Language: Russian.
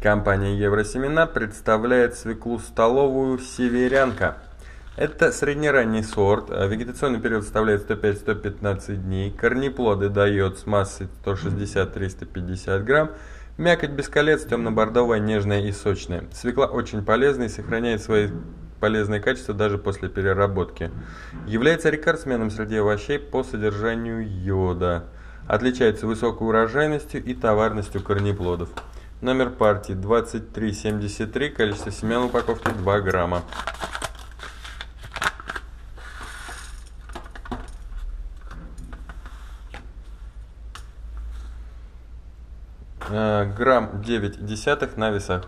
Компания Евросемена представляет свеклу столовую «Северянка». Это среднеранний сорт, вегетационный период составляет 105-115 дней, корнеплоды дает с массой 160-350 грамм, мякоть без колец, темно-бордовая, нежная и сочная. Свекла очень полезна и сохраняет свои полезные качества даже после переработки. Является рекордсменом среди овощей по содержанию йода. Отличается высокой урожайностью и товарностью корнеплодов. Номер партии 2373, количество семян упаковки 2 грамма. Э, грамм 9 десятых на весах.